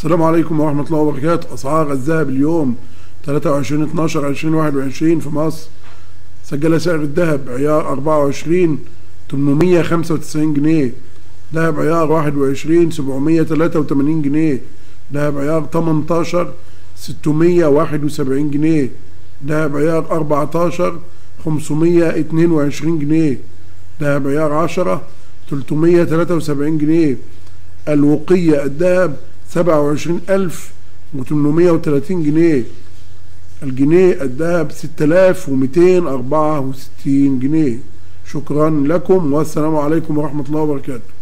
السلام عليكم ورحمة الله وبركاته. أسعار الذهب اليوم 23 12 2021 في مصر. سجل سعر الذهب عيار 24 895 جنيه. ذهب عيار 21 783 جنيه. ذهب عيار 18 671 جنيه. ذهب عيار 14 522 جنيه. ذهب عيار 10 373 جنيه. الوقية الذهب سبعة وعشرين ألف وتمنمية وتلاتين جنيه. الجنيه ومتين أربعة وستين جنيه. شكرا لكم والسلام عليكم ورحمة الله وبركاته.